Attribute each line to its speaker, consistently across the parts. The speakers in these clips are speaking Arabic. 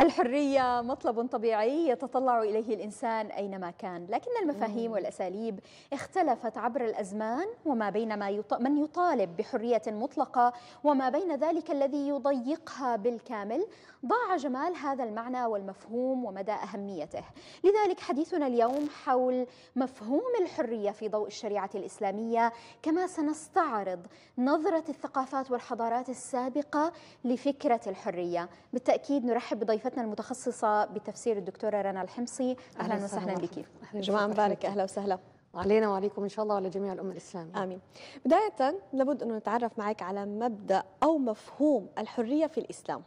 Speaker 1: الحرية مطلب طبيعي يتطلع إليه الإنسان أينما كان لكن المفاهيم والأساليب اختلفت عبر الأزمان وما بين ما يط... من يطالب بحرية مطلقة وما بين ذلك الذي يضيقها بالكامل ضاع جمال هذا المعنى والمفهوم ومدى أهميته. لذلك حديثنا اليوم حول مفهوم الحرية في ضوء الشريعة الإسلامية كما سنستعرض نظرة الثقافات والحضارات السابقة لفكرة الحرية. بالتأكيد نرحب بضيفتنا المتخصصة بتفسير الدكتورة رنا الحمصي. أهلا وسهلا بك.
Speaker 2: جماعة مبارك أهلا وسهلا.
Speaker 3: علينا وعليكم إن شاء الله وعلى جميع الأمة الإسلامية.
Speaker 2: آمين. بداية لابد أن نتعرف معك على مبدأ أو مفهوم الحرية في الإسلام.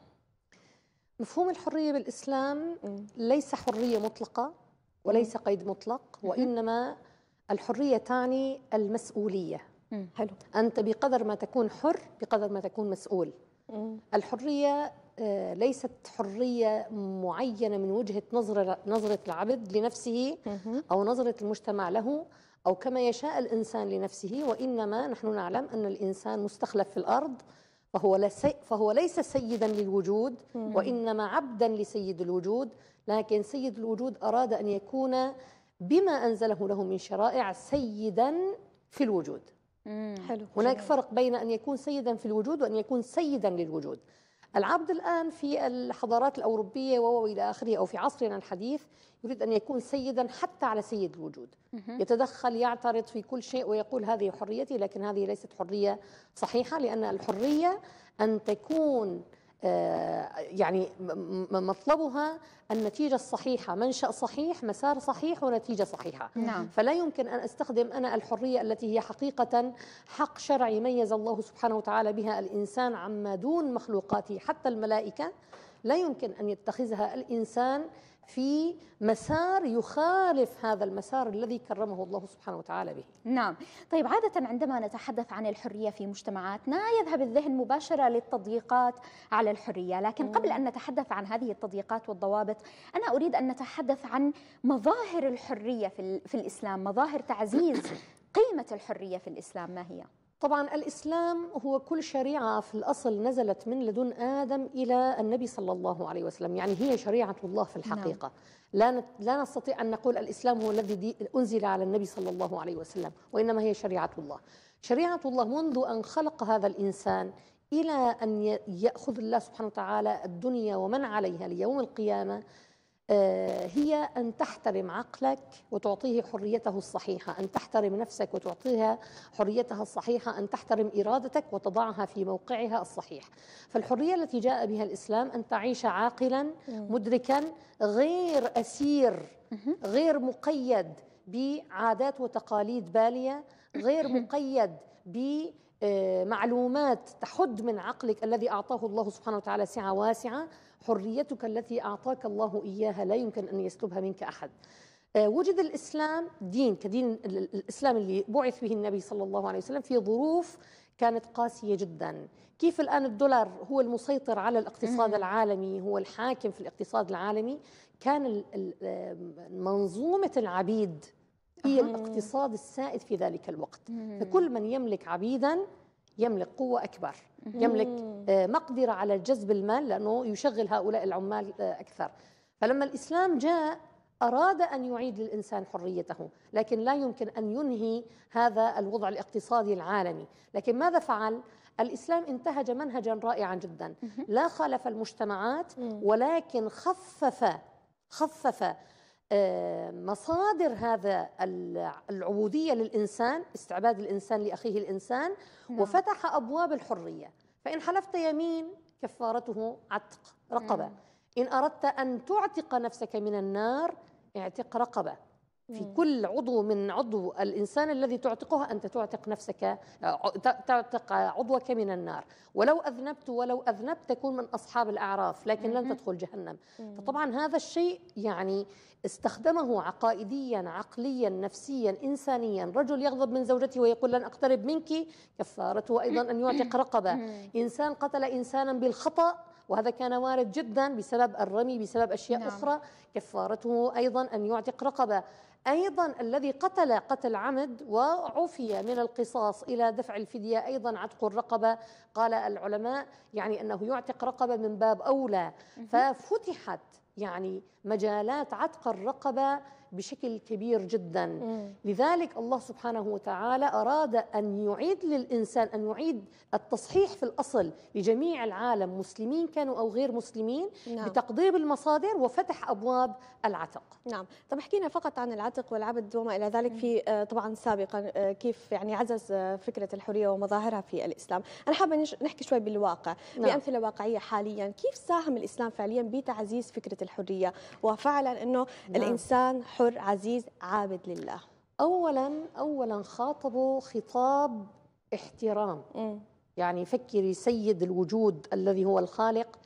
Speaker 3: مفهوم الحرية بالإسلام ليس حرية مطلقة وليس قيد مطلق وإنما الحرية تعني المسؤولية.
Speaker 2: حلو.
Speaker 3: أنت بقدر ما تكون حر بقدر ما تكون مسؤول. الحرية آه، ليست حرية معينة من وجهة نظرة نظرة العبد لنفسه أو نظرة المجتمع له أو كما يشاء الإنسان لنفسه وإنما نحن نعلم أن الإنسان مستخلف في الأرض فهو, فهو ليس سيدا للوجود وإنما عبدا لسيد الوجود لكن سيد الوجود أراد أن يكون بما أنزله له من شرائع سيدا في الوجود.
Speaker 2: حلو.
Speaker 3: هناك فرق بين أن يكون سيدا في الوجود وأن يكون سيدا للوجود. العبد الآن في الحضارات الأوروبية وإلى آخره أو في عصرنا الحديث يريد أن يكون سيدا حتى على سيد الوجود. يتدخل يعترض في كل شيء ويقول هذه حريتي لكن هذه ليست حرية صحيحة لأن الحرية أن تكون يعني مطلبها النتيجة الصحيحة. منشأ صحيح مسار صحيح ونتيجة صحيحة.
Speaker 1: نعم.
Speaker 3: فلا يمكن أن أستخدم أنا الحرية التي هي حقيقة حق شرعي ميز الله سبحانه وتعالى بها الإنسان عما دون مخلوقاته حتى الملائكة. لا يمكن أن يتخذها الإنسان في مسار يخالف هذا المسار الذي كرمه الله سبحانه وتعالى به.
Speaker 1: نعم. طيب عادة عندما نتحدث عن الحرية في مجتمعاتنا يذهب الذهن مباشرة للتضييقات على الحرية. لكن قبل أن نتحدث عن هذه التضييقات والضوابط أنا أريد أن نتحدث عن مظاهر الحرية في, في الإسلام مظاهر تعزيز قيمة الحرية في الإسلام. ما هي؟
Speaker 3: طبعا الإسلام هو كل شريعة في الأصل نزلت من لدن آدم إلى النبي صلى الله عليه وسلم. يعني هي شريعة الله في الحقيقة. نعم. لا لا نستطيع أن نقول الإسلام هو الذي أنزل على النبي صلى الله عليه وسلم وإنما هي شريعة الله. شريعة الله منذ أن خلق هذا الإنسان إلى أن يأخذ الله سبحانه وتعالى الدنيا ومن عليها ليوم القيامة هي أن تحترم عقلك وتعطيه حريته الصحيحة أن تحترم نفسك وتعطيها حريتها الصحيحة أن تحترم إرادتك وتضعها في موقعها الصحيح. فالحرية التي جاء بها الإسلام أن تعيش عاقلا مدركا غير أسير غير مقيد بعادات وتقاليد بالية غير مقيد بمعلومات تحد من عقلك الذي أعطاه الله سبحانه وتعالى سعة واسعة. حريتك التي أعطاك الله إياها لا يمكن أن يسلبها منك أحد. آه، وجد الإسلام دين كدين الإسلام اللي بعث به النبي صلى الله عليه وسلم في ظروف كانت قاسية جدا. كيف الآن الدولار هو المسيطر على الاقتصاد العالمي هو الحاكم في الاقتصاد العالمي؟ كان منظومة العبيد هي الاقتصاد السائد في ذلك الوقت. فكل من يملك عبيدا يملك قوة أكبر. يملك آه، مقدرة على جذب المال لأنه يشغل هؤلاء العمال آه، أكثر. فلما الإسلام جاء أراد أن يعيد للإنسان حريته لكن لا يمكن أن ينهي هذا الوضع الاقتصادي العالمي. لكن ماذا فعل؟ الإسلام انتهج منهجا رائعا جدا. لا خالف المجتمعات ولكن خفف خفف مصادر هذا العبودية للإنسان استعباد الإنسان لأخيه الإنسان نعم. وفتح أبواب الحرية فإن حلفت يمين كفارته عتق رقبة مم. إن أردت أن تعتق نفسك من النار اعتق رقبة في كل عضو من عضو الإنسان الذي تعتقه أنت تعتق نفسك تعتق عضوك من النار. ولو أذنبت ولو أذنبت تكون من أصحاب الأعراف لكن لن تدخل جهنم. فطبعا هذا الشيء يعني استخدمه عقائديا عقليا نفسيا إنسانيا. رجل يغضب من زوجته ويقول لن أقترب منك كفارته أيضا أن يعتق رقبة. إنسان قتل إنسانا بالخطأ وهذا كان وارد جدا بسبب الرمي بسبب أشياء نعم. أخرى كفارته أيضا أن يعتق رقبة. أيضا الذي قتل قتل عمد وعفي من القصاص إلى دفع الفدية أيضا عتق الرقبة. قال العلماء يعني أنه يعتق رقبة من باب أولى. ففتحت يعني مجالات عتق الرقبة بشكل كبير جدا
Speaker 2: مم.
Speaker 3: لذلك الله سبحانه وتعالى أراد أن يعيد للإنسان أن يعيد التصحيح في الأصل لجميع العالم مسلمين كانوا أو غير مسلمين
Speaker 2: نعم.
Speaker 3: بتقضيب المصادر وفتح أبواب العتق
Speaker 2: نعم طب حكينا فقط عن العتق والعبد وما إلى ذلك في آه، طبعا سابقا آه، كيف يعني عزز آه، فكرة الحرية ومظاهرها في الإسلام أنا حابة نحكي شوي بالواقع
Speaker 3: نعم.
Speaker 2: بأمثلة واقعية حاليا كيف ساهم الإسلام فعليا بتعزيز فكرة الحرية وفعلا أنه
Speaker 3: نعم.
Speaker 2: الإنسان حر عزيز عابد لله.
Speaker 3: أولا أولا خاطبوا خطاب احترام.
Speaker 2: مم.
Speaker 3: يعني فكري سيد الوجود الذي هو الخالق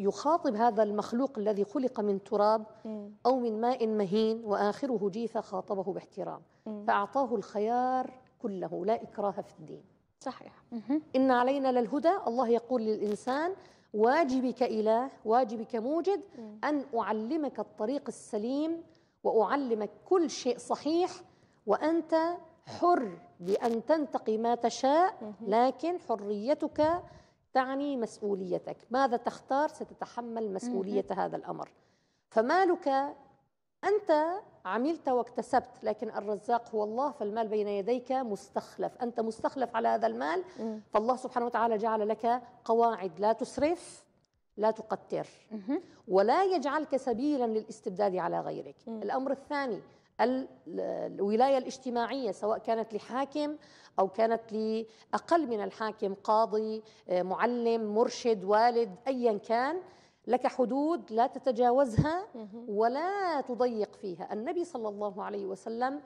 Speaker 3: يخاطب هذا المخلوق الذي خلق من تراب. أو من ماء مهين وآخره جيفة خاطبه باحترام.
Speaker 2: مم.
Speaker 3: فأعطاه الخيار كله لا إكراه في الدين.
Speaker 2: صحيح.
Speaker 3: إن علينا للهدى الله يقول للإنسان واجبك إله واجبك موجد أن أعلمك الطريق السليم وأعلمك كل شيء صحيح وأنت حر بأن تنتقي ما تشاء لكن حريتك تعني مسؤوليتك. ماذا تختار؟ ستتحمل مسؤولية هذا الأمر. فما لك أنت عملت واكتسبت لكن الرزاق هو الله فالمال بين يديك مستخلف. أنت مستخلف على هذا المال. فالله سبحانه وتعالى جعل لك قواعد لا تسرف لا تقتر. ولا يجعلك سبيلا للاستبداد على غيرك. الأمر الثاني ال- الولاية الاجتماعية سواء كانت لحاكم أو كانت لأقل من الحاكم قاضي آه، معلم مرشد والد أيا كان لك حدود لا تتجاوزها ولا تضيق فيها. النبي صلى الله عليه وسلم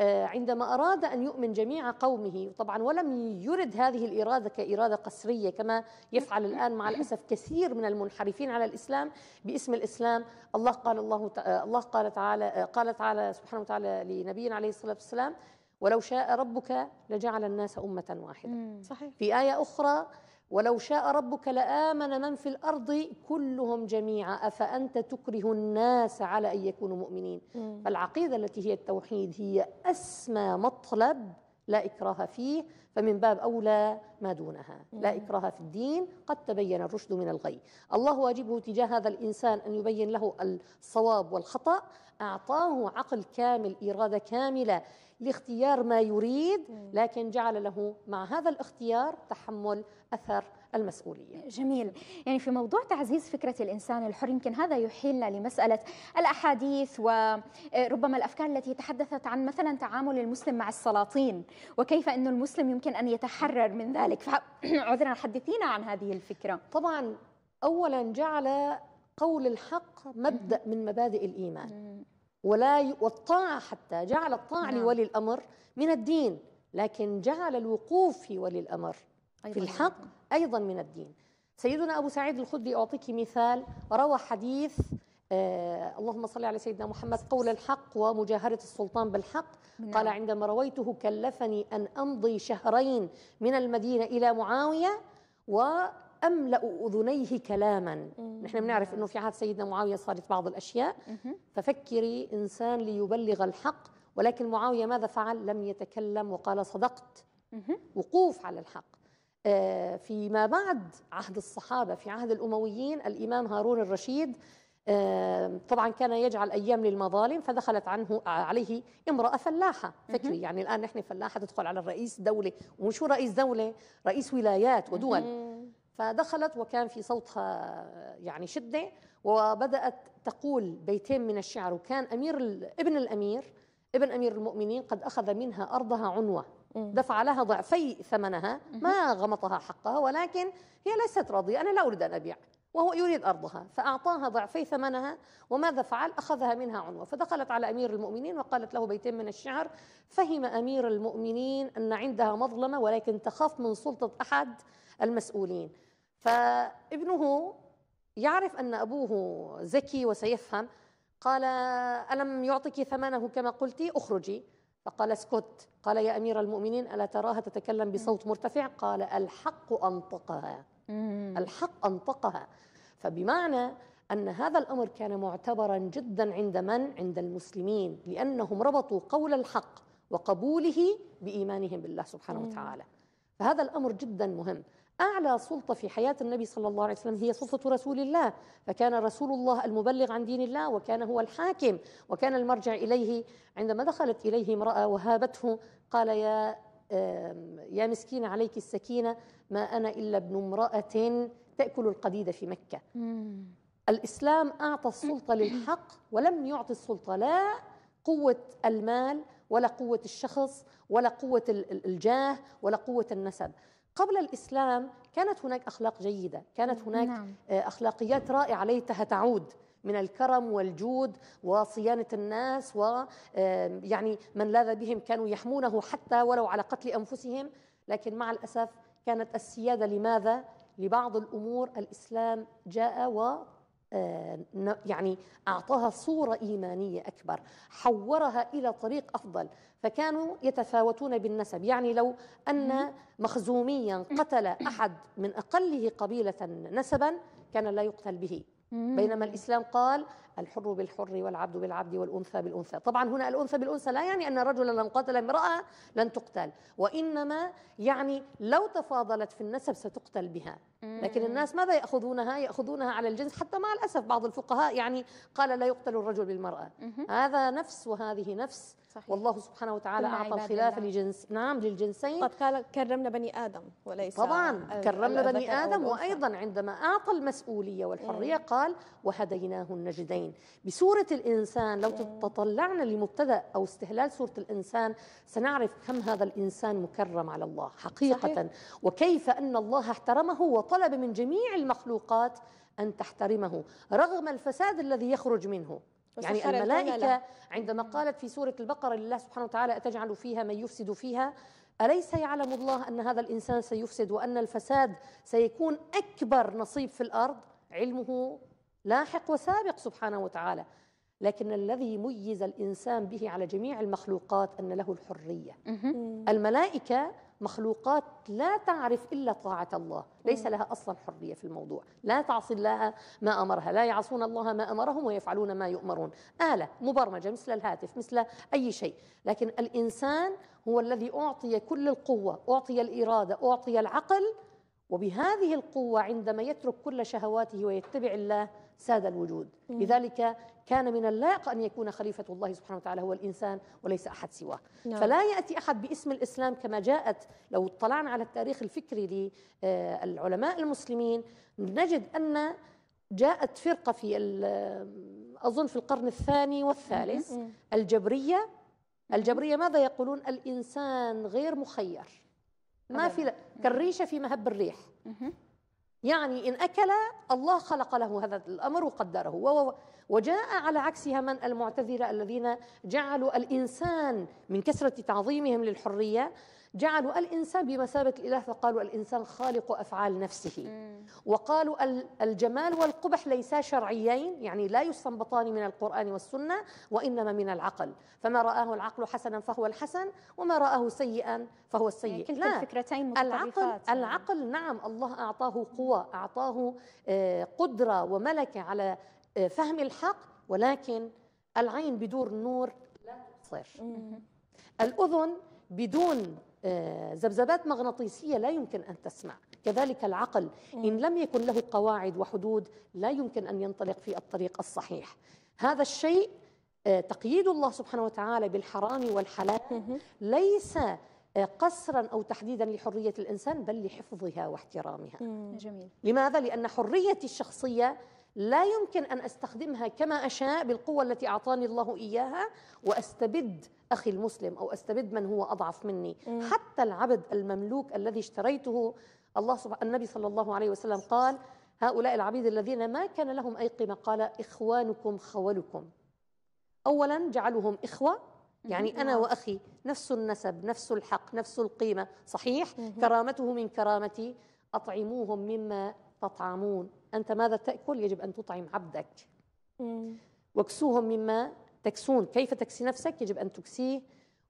Speaker 3: عندما أراد أن يؤمن جميع قومه طبعا ولم يرد هذه الإرادة كإرادة قسرية كما يفعل الآن مع الأسف كثير من المنحرفين على الإسلام باسم الإسلام. الله قال الله آه، الله قال تعالى آه، قال تعالى سبحانه وتعالى لنبينا عليه الصلاة والسلام ولو شاء ربك لجعل الناس أمة واحدة.
Speaker 2: صحيح.
Speaker 3: في آية أخرى ولو شاء ربك لآمن من في الأرض كلهم جميعا. أفأنت تكره الناس على أن يكونوا مؤمنين؟
Speaker 2: مم.
Speaker 3: فالعقيدة التي هي التوحيد هي أسمى مطلب لا إكراه فيه فمن باب أولى ما دونها. لا إكراه في الدين قد تبين الرشد من الغي. الله واجبه تجاه هذا الإنسان أن يبين له الصواب والخطأ أعطاه عقل كامل إرادة كاملة لاختيار ما يريد لكن جعل له مع هذا الاختيار تحمل أثر المسؤولية.
Speaker 1: جميل. يعني في موضوع تعزيز فكرة الإنسان الحر يمكن هذا يحيلنا لمسألة الأحاديث وربما الأفكار التي تحدثت عن مثلا تعامل المسلم مع السلاطين وكيف أن المسلم يمكن أن يتحرر من ذلك. عذرا حدثينا عن هذه الفكرة.
Speaker 3: طبعا أولا جعل قول الحق مبدأ من مبادئ الإيمان. ولا ي... والطاعة حتى جعل الطاعة
Speaker 1: نعم.
Speaker 3: لولي الأمر من الدين لكن جعل الوقوف في ولي الأمر. في الحق أيضا من الدين. سيدنا أبو سعيد الخدري أعطيك مثال. روى حديث آه اللهم صل على سيدنا محمد قول الحق ومجاهرة السلطان بالحق.
Speaker 1: نعم.
Speaker 3: قال عندما رويته كلفني أن أمضي شهرين من المدينة إلى معاوية وأملأ أذنيه كلاما. نحن بنعرف أنه في عهد سيدنا معاوية صارت بعض الأشياء. ففكري إنسان ليبلغ الحق ولكن معاوية ماذا فعل؟ لم يتكلم وقال صدقت. وقوف على الحق. آه، فيما بعد عهد الصحابة في عهد الأمويين الإمام هارون الرشيد آه، طبعا كان يجعل أيام للمظالم فدخلت عنه عليه امرأة فلاحة. فكري يعني الآن نحن فلاحة تدخل على الرئيس دولة. ومش رئيس دولة؟ رئيس ولايات ودول. فدخلت وكان في صوتها يعني شدة وبدأت تقول بيتين من الشعر. وكان أمير ابن الأمير ابن أمير المؤمنين قد أخذ منها أرضها عنوة. دفع لها ضعفي ثمنها. ما غمطها حقها ولكن هي ليست راضية. أنا لا أريد أن أبيع وهو يريد أرضها. فأعطاها ضعفي ثمنها وماذا فعل؟ أخذها منها عنوة. فدخلت على أمير المؤمنين وقالت له بيتين من الشعر. فهم أمير المؤمنين أن عندها مظلمة ولكن تخاف من سلطة أحد المسؤولين. فابنه يعرف أن أبوه ذكي وسيفهم. قال ألم يعطك ثمنه كما قلت؟ أخرجي. فقال اسكت. قال يا أمير المؤمنين ألا تراها تتكلم بصوت مرتفع؟ قال الحق أنطقها. الحق أنطقها. فبمعنى أن هذا الأمر كان معتبرا جدا عند من؟ عند المسلمين لأنهم ربطوا قول الحق وقبوله بإيمانهم بالله سبحانه وتعالى. فهذا الأمر جدا مهم. أعلى سلطة في حياة النبي صلى الله عليه وسلم هي سلطة رسول الله. فكان رسول الله المبلغ عن دين الله وكان هو الحاكم وكان المرجع إليه. عندما دخلت إليه امرأة وهابته قال يا يا مسكين عليك السكينة ما أنا إلا ابن امرأة تأكل القديد في مكة. الإسلام أعطى السلطة للحق ولم يعطي السلطة لا قوة المال ولا قوة الشخص ولا قوة الجاه ولا قوة النسب. قبل الإسلام كانت هناك أخلاق جيدة كانت هناك نعم. آه، أخلاقيات رائعة ليتها تعود من الكرم والجود وصيانة الناس ويعني من لاذ بهم كانوا يحمونه حتى ولو على قتل أنفسهم لكن مع الأسف كانت السيادة لماذا؟ لبعض الأمور الإسلام جاء و يعني أعطاها صورة إيمانية أكبر حورها إلى طريق أفضل فكانوا يتفاوتون بالنسب. يعني لو أن مخزوميا قتل أحد من أقله قبيلة نسبا كان لا يقتل به. بينما الإسلام قال الحر بالحر والعبد بالعبد والأنثى بالأنثى. طبعا هنا الأنثى بالأنثى لا يعني أن الرجل لن قتل امرأة لن تقتل وإنما يعني لو تفاضلت في النسب ستقتل بها. لكن الناس ماذا يأخذونها؟ يأخذونها على الجنس. حتى مع الأسف بعض الفقهاء يعني قال لا يقتل الرجل بالمرأة. هذا نفس وهذه نفس. صحيح. والله سبحانه وتعالى أعطى الخلاف لجنس نعم للجنسين.
Speaker 2: قد قال كرمنا بني آدم وليس
Speaker 3: طبعا كرمنا بني آدم وأيضا عندما أعطى المسؤولية والحرية قال وهديناه النجدين. بسورة الإنسان لو تطلعنا لمبتدأ أو استهلال سورة الإنسان سنعرف كم هذا الإنسان مكرم على الله حقيقة. صحيح. وكيف أن الله احترمه وطلب من جميع المخلوقات أن تحترمه رغم الفساد الذي يخرج منه. يعني الملائكة عندما قالت في سورة البقرة لله سبحانه وتعالى أتجعل فيها من يفسد فيها؟ أليس يعلم الله أن هذا الإنسان سيفسد وأن الفساد سيكون أكبر نصيب في الأرض؟ علمه لاحق وسابق سبحانه وتعالى. لكن الذي ميز الإنسان به على جميع المخلوقات أن له الحرية. الملائكة مخلوقات لا تعرف إلا طاعة الله. ليس لها أصلا حرية في الموضوع. لا تعصي الله ما أمرها. لا يعصون الله ما أمرهم ويفعلون ما يؤمرون. آلة مبرمجة مثل الهاتف مثل أي شيء. لكن الإنسان هو الذي أعطي كل القوة أعطي الإرادة أعطي العقل وبهذه القوة عندما يترك كل شهواته ويتبع الله ساد الوجود. لذلك كان من اللائق أن يكون خليفة الله سبحانه وتعالى هو الإنسان وليس أحد سواه. نعم. فلا يأتي أحد باسم الإسلام كما جاءت لو اطلعنا على التاريخ الفكري للعلماء المسلمين نجد أن جاءت فرقة في أظن في القرن الثاني والثالث الجبرية. الجبرية ماذا يقولون؟ الإنسان غير مخير. ما في كالريشة في مهب الريح. يعني إن أكل الله خلق له هذا الأمر وقدره. وجاء على عكسها من المعتذرة الذين جعلوا الإنسان من كثرة تعظيمهم للحرية جعلوا الإنسان بمثابة الإله فقالوا الإنسان خالق أفعال نفسه. وقالوا الجمال والقبح ليسا شرعيين يعني لا يستنبطان من القرآن والسنة وإنما من العقل. فما رآه العقل حسنا فهو الحسن وما رآه سيئا فهو السيء. يعني
Speaker 1: كلتا لا الفكرتين
Speaker 3: العقل, العقل نعم الله أعطاه قوة أعطاه آه، قدرة وملكة على آه، فهم الحق ولكن العين بدون نور لا تبصر. الأذن بدون ذبذبات مغناطيسية لا يمكن أن تسمع. كذلك العقل. إن لم يكن له قواعد وحدود لا يمكن أن ينطلق في الطريق الصحيح. هذا الشيء آه، تقييد الله سبحانه وتعالى بالحرام والحلال ليس آه، قصرا أو تحديدا لحرية الإنسان بل لحفظها واحترامها.
Speaker 1: جميل.
Speaker 3: لماذا؟ لأن حرية الشخصية لا يمكن أن أستخدمها كما أشاء بالقوة التي أعطاني الله إياها وأستبد أخي المسلم أو أستبد من هو أضعف مني. مم. حتى العبد المملوك الذي اشتريته الله سبحانه النبي صلى الله عليه وسلم قال هؤلاء العبيد الذين ما كان لهم أي قيمة. قال إخوانكم خولكم أولا جعلهم إخوة يعني أنا وأخي نفس النسب نفس الحق نفس القيمة صحيح؟ كرامته من كرامتي أطعموهم مما تطعمون. أنت ماذا تأكل؟ يجب أن تطعم عبدك. واكسوهم مما تكسون. كيف تكسي نفسك؟ يجب أن تكسيه.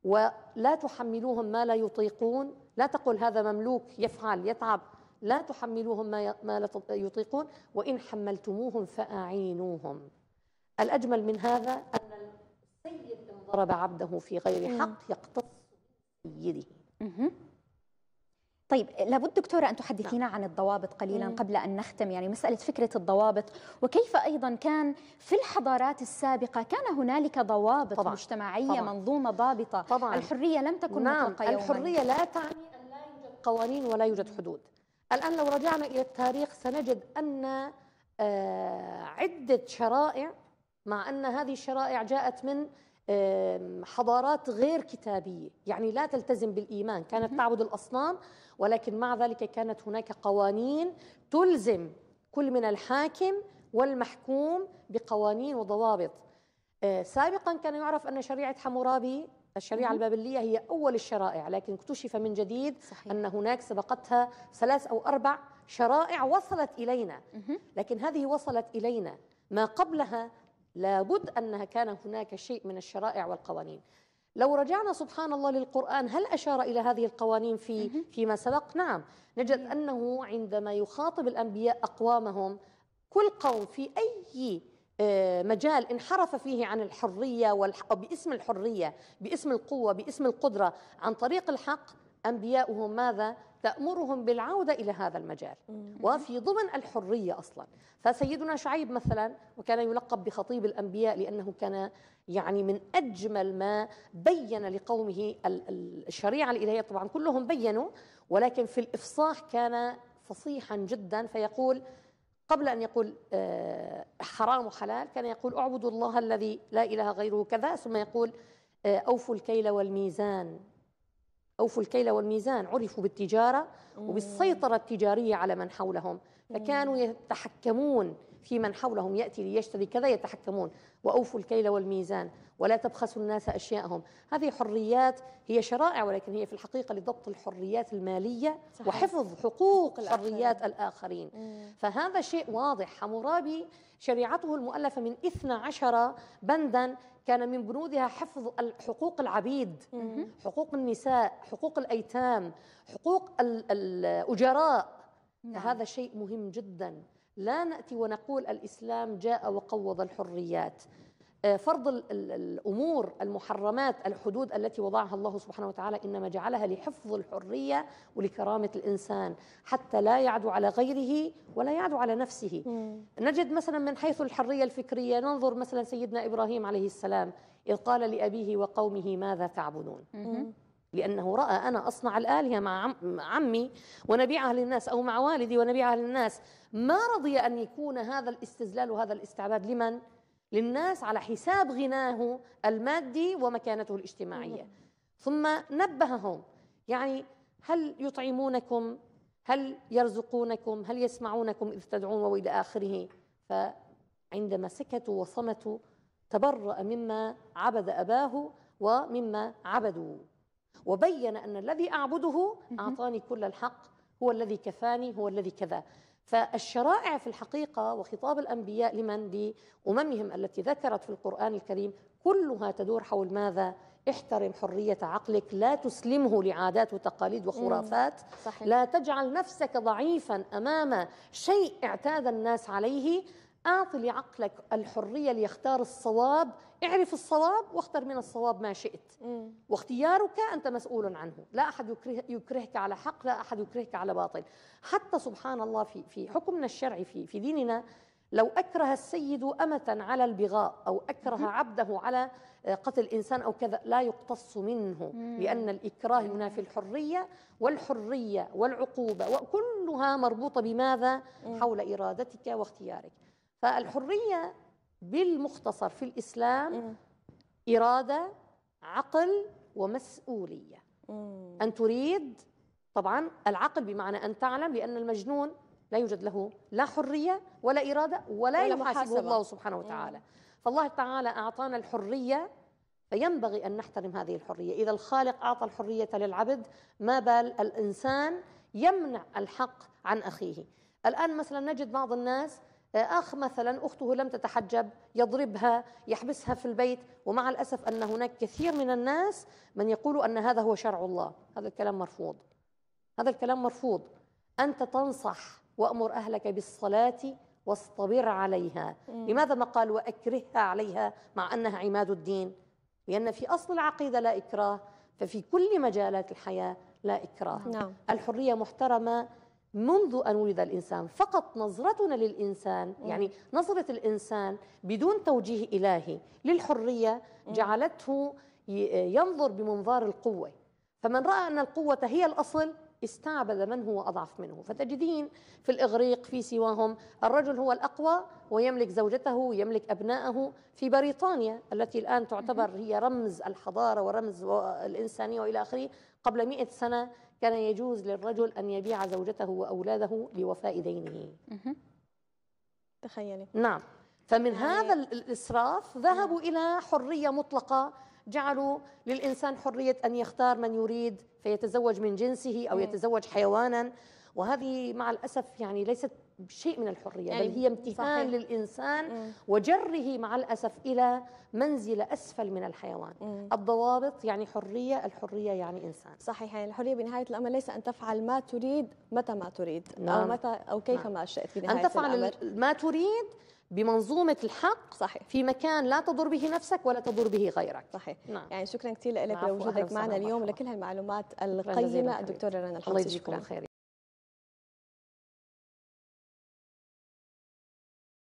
Speaker 3: ولا تحملوهم ما لا يطيقون. لا تقل هذا مملوك يفعل يتعب. لا تحملوهم ما ما لا يطيقون. وإن حملتموهم فأعينوهم. الأجمل من هذا أن السيد إن ضرب عبده في غير حق يقتص سيده
Speaker 1: طيب لابد دكتورة أن تحدثينا نعم. عن الضوابط قليلا. قبل أن نختم يعني مسألة فكرة الضوابط وكيف أيضا كان في الحضارات السابقة كان هنالك ضوابط طبعا. مجتمعية طبعا. منظومة ضابطة
Speaker 3: طبعا.
Speaker 1: الحرية لم تكن
Speaker 3: نعم. مطلقة يوما الحرية لا تعني أن لا يوجد قوانين ولا يوجد حدود الآن لو رجعنا إلى التاريخ سنجد أن آه، عدة شرائع مع أن هذه الشرائع جاءت من حضارات غير كتابية. يعني لا تلتزم بالإيمان. كانت تعبد الأصنام ولكن مع ذلك كانت هناك قوانين تلزم كل من الحاكم والمحكوم بقوانين وضوابط. آه، سابقا كان يعرف أن شريعة حمورابي الشريعة البابلية هي أول الشرائع لكن اكتشف من جديد صحيح. أن هناك سبقتها ثلاث أو أربع شرائع وصلت إلينا. لكن هذه وصلت إلينا ما قبلها لابد أنها كان هناك شيء من الشرائع والقوانين. لو رجعنا سبحان الله للقرآن هل أشار إلى هذه القوانين في فيما سبق؟ نعم. نجد أنه عندما يخاطب الأنبياء أقوامهم كل قوم في أي آه، مجال انحرف فيه عن الحرية والح... باسم الحرية باسم القوة باسم القدرة عن طريق الحق أنبياؤهم ماذا؟ تأمرهم بالعودة إلى هذا المجال. وفي ضمن الحرية أصلا. فسيدنا شعيب مثلا وكان يلقب بخطيب الأنبياء لأنه كان يعني من أجمل ما بين لقومه الشريعة الإلهية. طبعا كلهم بينوا ولكن في الإفصاح كان فصيحا جدا فيقول قبل أن يقول آه، حرام وحلال كان يقول أعبدوا الله الذي لا إله غيره كذا ثم يقول آه، أوفوا الكيل والميزان أوفوا الكيل والميزان عرفوا بالتجارة وبالسيطرة التجارية على من حولهم. فكانوا يتحكمون في من حولهم يأتي ليشتري كذا يتحكمون. وأوفوا الكيل والميزان ولا تبخسوا الناس أشياءهم. هذه حريات هي شرائع ولكن هي في الحقيقة لضبط الحريات المالية صحيح. وحفظ حقوق حريات الآخرين. مم. فهذا شيء واضح. حمورابي شريعته المؤلفة من 12 بندا كان من بنودها حفظ حقوق العبيد. حقوق النساء حقوق الأيتام حقوق الأجراء. نعم. فهذا شيء مهم جدا. لا نأتي ونقول الإسلام جاء وقوض الحريات آه، فرض الأمور المحرمات الحدود التي وضعها الله سبحانه وتعالى إنما جعلها لحفظ الحرية ولكرامة الإنسان حتى لا يعدو على غيره ولا يعدو على نفسه مم. نجد مثلا من حيث الحرية الفكرية ننظر مثلا سيدنا إبراهيم عليه السلام إذ قال لأبيه وقومه ماذا تعبدون مم. لأنه رأى أنا أصنع الآلهة مع عمي ونبيعها للناس أو مع والدي ونبيعها للناس. ما رضي أن يكون هذا الاستزلال وهذا الاستعباد. لمن؟ للناس على حساب غناه المادي ومكانته الاجتماعية. ثم نبههم. يعني هل يطعمونكم؟ هل يرزقونكم؟ هل يسمعونكم إذ تدعون وإلى آخره؟ فعندما سكتوا وصمتوا تبرأ مما عبد أباه ومما عبدوا. وبين أن الذي أعبده أعطاني كل الحق هو الذي كفاني هو الذي كذا فالشرائع في الحقيقة وخطاب الأنبياء لمن لأممهم التي ذكرت في القرآن الكريم كلها تدور حول ماذا؟ احترم حرية عقلك لا تسلمه لعادات وتقاليد وخرافات صحيح. لا تجعل نفسك ضعيفا أمام شيء اعتاد الناس عليه أعط لعقلك الحرية ليختار الصواب. اعرف الصواب واختر من الصواب ما شئت. مم. واختيارك أنت مسؤول عنه. لا أحد يكره يكرهك على حق لا أحد يكرهك على باطل. حتى سبحان الله في, في حكمنا الشرعي في, في ديننا لو أكره السيد أمة على البغاء أو أكره عبده على قتل إنسان أو كذا لا يقتص منه. لأن الإكراه ينافي الحرية والحرية والعقوبة وكلها مربوطة بماذا؟ حول إرادتك واختيارك. فالحرية بالمختصر في الإسلام إرادة عقل ومسؤولية. أن تريد طبعا العقل بمعنى أن تعلم لأن المجنون لا يوجد له لا حرية ولا إرادة ولا, ولا يحاسبه الله سبحانه وتعالى. فالله تعالى أعطانا الحرية فينبغي أن نحترم هذه الحرية. إذا الخالق أعطى الحرية للعبد ما بال الإنسان يمنع الحق عن أخيه. الآن مثلا نجد بعض الناس أخ مثلا أخته لم تتحجب يضربها يحبسها في البيت ومع الأسف أن هناك كثير من الناس من يقول أن هذا هو شرع الله. هذا الكلام مرفوض. هذا الكلام مرفوض. أنت تنصح وأمر أهلك بالصلاة واصطبر عليها. لماذا ما قال وأكرهها عليها مع أنها عماد الدين؟ لأن في أصل العقيدة لا إكراه ففي كل مجالات الحياة لا إكراه.
Speaker 2: نعم.
Speaker 3: الحرية محترمة منذ أن ولد الإنسان فقط نظرتنا للإنسان يعني نظرة الإنسان بدون توجيه إلهي للحرية جعلته ينظر بمنظار القوة. فمن رأى أن القوة هي الأصل استعبد من هو أضعف منه. فتجدين في الإغريق في سواهم الرجل هو الأقوى ويملك زوجته ويملك أبنائه في بريطانيا التي الآن تعتبر هي رمز الحضارة ورمز الإنسانية وإلى آخره قبل مئة سنة. كان يجوز للرجل أن يبيع زوجته وأولاده لوفاء دينه.
Speaker 2: تخيلي.
Speaker 3: نعم. فمن
Speaker 2: يعني-
Speaker 3: هذا ال- الإسراف ذهبوا إلى حرية مطلقة جعلوا للإنسان حرية أن يختار من يريد فيتزوج من جنسه أو. يتزوج حيوانا. وهذه مع الأسف يعني ليست شيء من الحرية
Speaker 2: يعني
Speaker 3: بل هي امتهان
Speaker 2: صحيح.
Speaker 3: للإنسان
Speaker 2: مم.
Speaker 3: وجره مع الأسف إلى منزلة أسفل من الحيوان
Speaker 2: مم.
Speaker 3: الضوابط يعني حرية الحرية يعني إنسان
Speaker 2: صحيح يعني الحرية بنهاية الأمر ليس أن تفعل ما تريد متى ما تريد أو
Speaker 3: نعم.
Speaker 2: متى أو كيف
Speaker 3: نعم.
Speaker 2: ما شئت في نهاية
Speaker 3: أن تفعل
Speaker 2: الأمر
Speaker 3: ال- ما تريد بمنظومة الحق
Speaker 2: صحيح
Speaker 3: في مكان لا تضر به نفسك ولا تضر به غيرك
Speaker 2: صحيح
Speaker 3: نعم
Speaker 2: يعني شكرا كثير لك لوجودك معنا اليوم. ولكل هالمعلومات القيمة. الدكتورة رنا الحمصي شكرا
Speaker 3: الخير